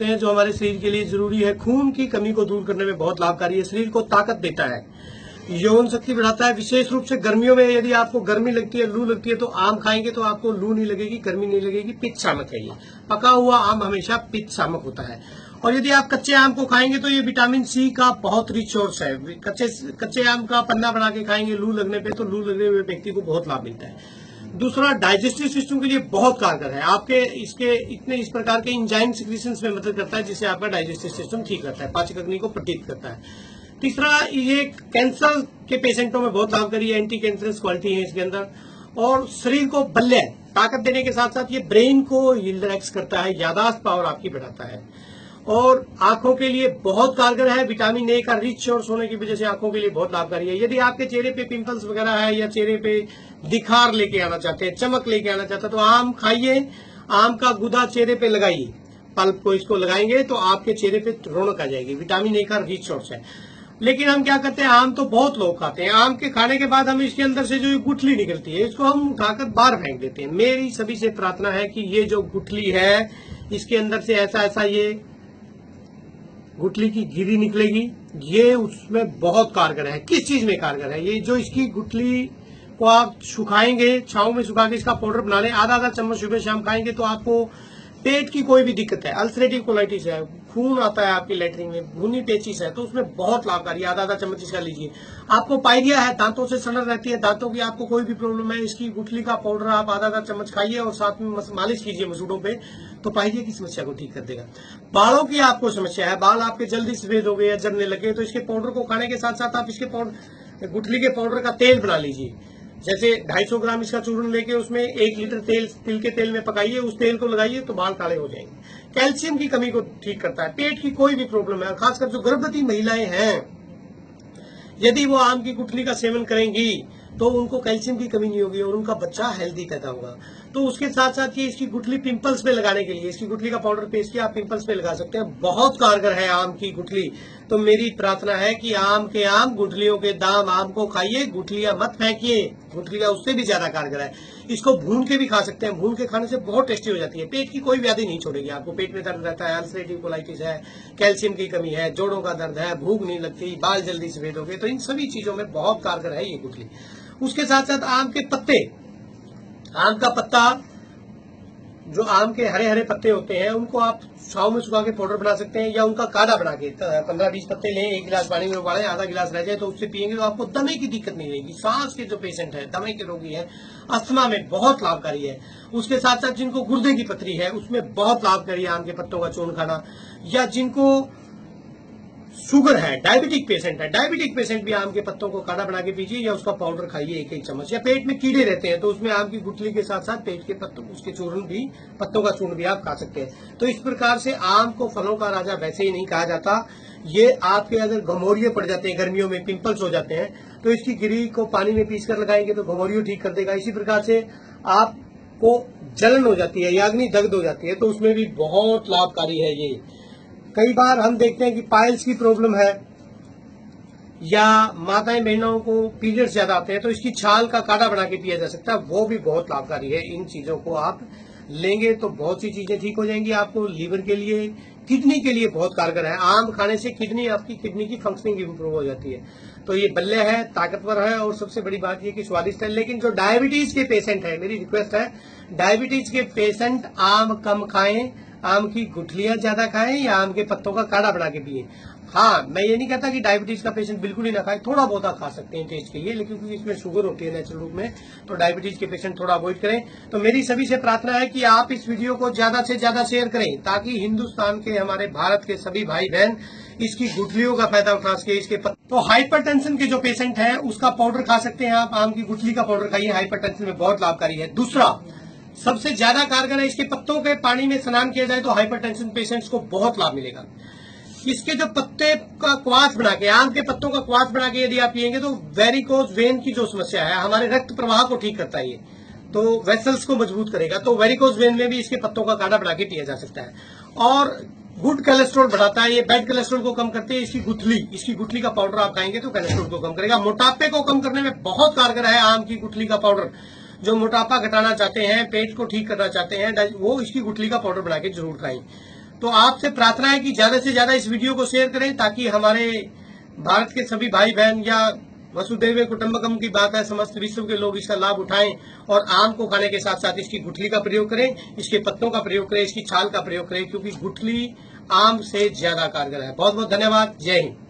हैं, जो हमारे शरीर के लिए ज़रूरी है। खून की कमी को दूर करने में बहुत लाभकारी है। शरीर को ताकत देता है। यौन शक्ति बढ़ाता है। विशेष रूप से गर्मियों में यदि आपको गर्मी लगती है, लू लगती है तो आम खाएँगे तो आपको लू नहीं लगेगी, गर्मी नहीं लगेगी पित्त शामक है ये पका हुआ आम हमेशा पित्त शामक होता है। और यदि आप कच्चे आम को खाएँगे तो ये विटामिन सी का बहुत रिच सोर्स है। कच्चे कच्चे आम का पन्ना बना के खाएँगे लू लगने पे तो लू लगने हुए व्यक्ति को बहुत लाभ मिलता है। दूसरा डाइजेस्टिव सिस्टम के लिए बहुत कारगर है। आपके इसके इतने इस प्रकार के इंजाइम सिक्रीशन में मदद करता है, जिससे आपका डाइजेस्टिव सिस्टम ठीक रहता है पाचक अग्नि को प्रतीत करता है। तीसरा, ये कैंसर के पेशेंटों में बहुत लाभकारी एंटी कैंसरस क्वालिटी है इसके अंदर। और शरीर को बल्ले, ताकत देने के साथ साथ ये ब्रेन को रिलैक्स करता है यादाश्त पावर आपकी बढ़ाता है। और आँखों के लिए बहुत कारगर है, विटामिन ए का रिच सोर्स होने की वजह से आँखों के लिए बहुत लाभकारी है। यदि आपके चेहरे पे पिंपल्स वगैरह है या चेहरे पे दिखार लेके आना चाहते हैं, चमक लेके आना चाहते हैं तो आम खाइए, आम का गुदा चेहरे पे लगाइए। पल्प को इसको लगाएँगे तो आपके चेहरे पे रौनक आ जाएगी। विटामिन ए का रिच सोर्स है। लेकिन हम क्या करते हैं, आम तो बहुत लोग खाते हैं। आम के खाने के बाद हम इसके अंदर से जो गुठली निकलती है, इसको हम उठाकर बाहर फेंक देते हैं। मेरी सभी से प्रार्थना है कि ये जो गुठली है, इसके अंदर से ऐसा ऐसा ये गुठली की गिरी निकलेगी। ये उसमें बहुत कारगर है। किस चीज़ में कारगर है? ये जो इसकी गुटली को आप सुखाएँगे, छाव में सुखा के इसका पाउडर बना लें आधा आधा चम्मच सुबह शाम खाएँगे तो आपको पेट की कोई भी दिक्कत है अल्सरेटिव कोलाइटिस है, खून आता है आपकी लेटरिन में भूनी पेचिस है तो उसमें बहुत लाभकारी आधा आधा चम्मच इसका लीजिए। आपको पायरिया है, दांतों से सड़न रहती है, दांतों की आपको कोई भी प्रॉब्लम है, इसकी गुठली का पाउडर आप आधा आधा चम्मच खाइए और साथ में मालिश कीजिए मसूड़ों पे तो पायरिया की समस्या को ठीक कर देगा। बालों की आपको समस्या है, बाल आपके जल्दी सफ़ेद हो गए या जमने लगे तो इसके पाउडर को खाने के साथ साथ आप इसके पाउडर गुठली के पाउडर का तेल बना लीजिए। जैसे 250 ग्राम इसका चूर्ण लेके उसमें एक लीटर तेल, तिल के तेल में पकाइए, उस तेल को लगाइए तो बाल काले हो जाएँगे। कैल्शियम की कमी को ठीक करता है। पेट की कोई भी प्रॉब्लम है, खासकर जो गर्भवती महिलाएँ हैं, यदि वो आम की गुठली का सेवन करेंगी तो उनको कैल्शियम की कमी नहीं होगी और उनका बच्चा हेल्दी पैदा होगा। तो उसके साथ साथ ये इसकी गुठली पिंपल्स पे लगाने के लिए, इसकी गुठली का पाउडर पेस्ट किया, आप पिंपल्स पे लगा सकते हैं। बहुत कारगर है आम की गुठली। तो मेरी प्रार्थना है कि आम के आम गुठलियों के दाम आम को खाइए, गुठलियाँ मत फेंकिए। गुठलियाँ उससे भी ज़्यादा कारगर है। इसको भून के भी खा सकते हैं। भून के खाने से बहुत टेस्टी हो जाती है। पेट की कोई व्याधि नहीं छोड़ेगी आपको। पेट में दर्द रहता है अल्सरेटिव कोलाइटिस है कैल्शियम की कमी है, जोड़ों का दर्द है, भूख नहीं लगती, बाल जल्दी सफ़ेद हो गए। तो इन सभी चीज़ों में बहुत कारगर है ये गुठली। उसके साथ साथ आम के पत्ते, आम का पत्ता, जो आम के हरे हरे पत्ते होते हैं, उनको आप छाव में सुखा के पाउडर बना सकते हैं या उनका काढ़ा बना के पंद्रह बीस पत्ते लें, एक गिलास पानी में उबालें, आधा गिलास रह जाए तो उससे पियेंगे तो आपको दमे की दिक्कत नहीं रहेगी। सांस के जो पेशेंट है, दमे के रोगी है, अस्थमा में बहुत लाभकारी है। उसके साथ साथ जिनको गुर्दे की पथरी है, उसमें बहुत लाभकारी है आम के पत्तों का चूर्ण खाना, या जिनको शुगर है डायबिटिक पेशेंट है। डायबिटिक पेशेंट भी आम के पत्तों को काढ़ा बना के पीजिए या उसका पाउडर खाइए एक एक चम्मच। या पेट में कीड़े रहते हैं तो उसमें आम की गुठली के साथ साथ पेट के पत्तों, उसके चूर्ण भी, पत्तों का चूर्ण भी आप खा सकते हैं। तो इस प्रकार से आम को फलों का राजा वैसे ही नहीं कहा जाता। ये आपके अगर घमोरिये पड़ जाते हैं, गर्मियों में पिंपल्स हो जाते हैं। तो इसकी गिरी को पानी में पीस कर लगाएँगे तो घमोरियो ठीक कर देगा। इसी प्रकार से आपको जलन हो जाती है याग्नि दग्ध हो जाती है तो उसमें भी बहुत लाभकारी है ये। कई बार हम देखते हैं कि पाइल्स की प्रॉब्लम है या माताएँ बहनों को पीरियड्स ज़्यादा आते हैं तो इसकी छाल का काढ़ा बना के पिया जा सकता है। वो भी बहुत लाभकारी है। इन चीज़ों को आप लेंगे तो बहुत सी चीज़ें ठीक हो जाएँगी। आपको लीवर के लिए, किडनी के लिए बहुत कारगर है। आम खाने से किडनी, आपकी किडनी की फंक्शनिंग इंप्रूव हो जाती है। तो ये बल्ले है, ताकतवर है और सबसे बड़ी बात यह कि स्वादिष्ट है। लेकिन जो डायबिटीज़ के पेशेंट है, मेरी रिक्वेस्ट है डायबिटीज़ के पेशेंट आम कम खाएँ आम की गुठलियाँ ज़्यादा खाएँ या आम के पत्तों का काढ़ा बना के पिए? हाँ मैं ये नहीं कहता कि डायबिटीज़ का पेशेंट बिल्कुल ही ना खाए, थोड़ा बहुत खा सकते हैं टेस्ट के लिए, लेकिन क्योंकि इसमें शुगर होती है नेचुरल रूप में तो डायबिटीज़ के पेशेंट थोड़ा अवॉइड करें। तो मेरी सभी से प्रार्थना है कि आप इस वीडियो को ज़्यादा से ज़्यादा शेयर करें, ताकि हिंदुस्तान के, हमारे भारत के सभी भाई बहन इसकी गुठलियों का फ़ायदा उठा सके, इसके तो हाइपरटेंशन के जो पेशेंट है, उसका पाउडर खा सकते हैं आप, आम की गुठली का पाउडर खाइए हाइपरटेंशन में बहुत लाभकारी है। दूसरा सबसे ज़्यादा कारगर है इसके पत्तों के पानी में स्नान किया जाए तो हाइपरटेंशन पेशेंट्स को बहुत लाभ मिलेगा। इसके जो पत्ते का क्वास बना के, आम के पत्तों का क्वास बना के यदि आप पियेंगे तो वेरिकोज वेन की जो समस्या है, हमारे रक्त प्रवाह को ठीक करता है ये तो वेसल्स को मज़बूत करेगा। तो वेरिकोज वेन में भी इसके पत्तों का काढ़ा बना के पिया जा सकता है। और गुड कोलेस्ट्रॉल बढ़ाता है, ये बैड कोलेस्ट्रॉल को कम करते हैं, इसकी गुठली इसकी गुठली का पाउडर आप खाएँगे तो कोलेस्ट्रॉल को कम करेगा। मोटापे को कम करने में बहुत कारगर है आम की गुठली का पाउडर जो मोटापा घटाना चाहते हैं, पेट को ठीक करना चाहते हैं वो इसकी गुठली का पाउडर बना के ज़रूर खाएँ। तो आपसे प्रार्थना है कि ज़्यादा से ज़्यादा इस वीडियो को शेयर करें ताकि हमारे भारत के सभी भाई बहन या वसुदेव कुटुम्बकम की बात है, समस्त विश्व के लोग इसका लाभ उठाएँ और आम को खाने के साथ साथ इसकी गुठली का प्रयोग करें, इसके पत्तों का प्रयोग करें, इसकी छाल का प्रयोग करें, क्योंकि गुठली आम से ज़्यादा कारगर है। बहुत बहुत धन्यवाद। जय हिंद।